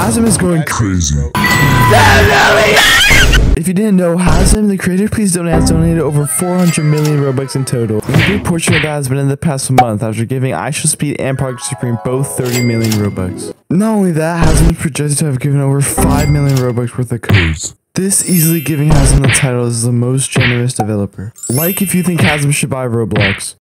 Hazem is going Crazy. If you didn't know, Hazem, the creator, please donate, has donated over 400 million Robux in total. And a big portion of that has been in the past month after giving IShowSpeed and Project Supreme both 30 million Robux. Not only that, Hazem is projected to have given over 5 million Robux worth of codes. This easily giving Hazem the title as the most generous developer. Like if you think Hazem should buy Roblox.